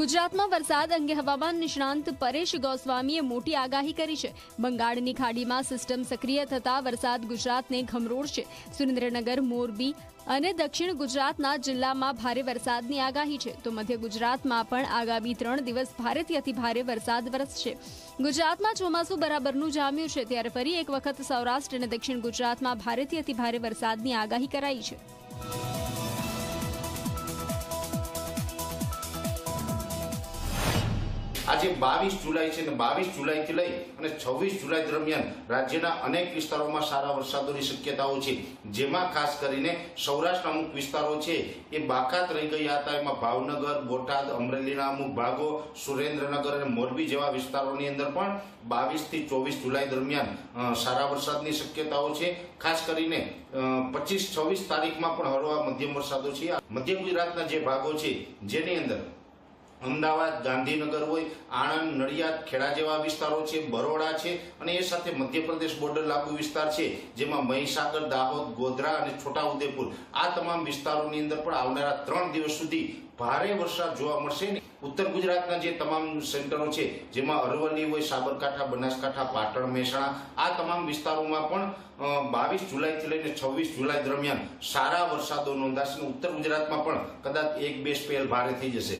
ગુજરાતમાં વરસાદ અંગે હવામાન નિષ્ણાંત પરેશ ગોસ્વામીએ મોટી આગાહી કરી છે. બંગાળની ખાડીમાં સિસ્ટમ સક્રિય થતા વરસાદ ગુજરાતને ઘમરોળશે સુરેન્દ્રનગર, મોરબી અને દક્ષિણ ગુજરાતના જિલ્લામાં ભારે વરસાદની આગાહી છે. તો મધ્ય ગુજરાતમાં પણ આગામી ત્રણ દિવસ ભારેથી અતિ ભારે વરસાદ વરસશે. ગુજરાતમાં ચોમાસું બરાબરનું જામ્યું છે. ત્યારે ફરી એક વખત સૌરાષ્ટ્ર અને દક્ષિણ ગુજરાતમાં ભારેથી અતિ ભારે વરસાદની આગાહી કરાઈ છે. આજે બાવીસ જુલાઈ છે અને બાવીસ જુલાઈથી લઈ અને છવ્વીસ જુલાઈ દરમિયાન રાજ્યના અનેક વિસ્તારોમાં સારા વરસાદોની શક્યતાઓ છે. જેમાં ખાસ કરીને સૌરાષ્ટ્રના અમુક વિસ્તારો છે એ બાકાત રહી ગયા હતા. એમાં ભાવનગર, બોટાદ, અમરેલીના અમુક ભાગો, સુરેન્દ્રનગર અને મોરબી જેવા વિસ્તારોની અંદર પણ બાવીસથી ચોવીસ જુલાઈ દરમિયાન સારા વરસાદની શક્યતાઓ છે. ખાસ કરીને પચીસ છવ્વીસ તારીખમાં પણ હળવા મધ્યમ વરસાદો છે. મધ્ય ગુજરાતના જે ભાગો છે, જેની અંદર અમદાવાદ, ગાંધીનગર હોય, આણંદ, નડિયાદ, ખેડા જેવા વિસ્તારો છે, બરોડા છે, અને એ સાથે મધ્યપ્રદેશ બોર્ડર લાગુ વિસ્તાર છે, જેમાં મહીસાગર, દાહોદ, ગોધરા અને છોટાઉદેપુર. આ તમામ વિસ્તારોની અંદર પણ આવનારા ત્રણ દિવસ સુધી ભારે વરસાદ જોવા મળશે ઉત્તર ગુજરાતના જે તમામ સેન્ટરો છે, જેમાં અરવલ્લી હોય, સાબરકાંઠા, બનાસકાંઠા, પાટણ, મહેસાણા, આ તમામ વિસ્તારોમાં પણ બાવીસ જુલાઈથી લઈને છવ્વીસ જુલાઈ દરમિયાન સારા વરસાદો નોંધાશે ઉત્તર ગુજરાતમાં પણ કદાચ એક બે સ્પેલ ભારે થઈ જશે.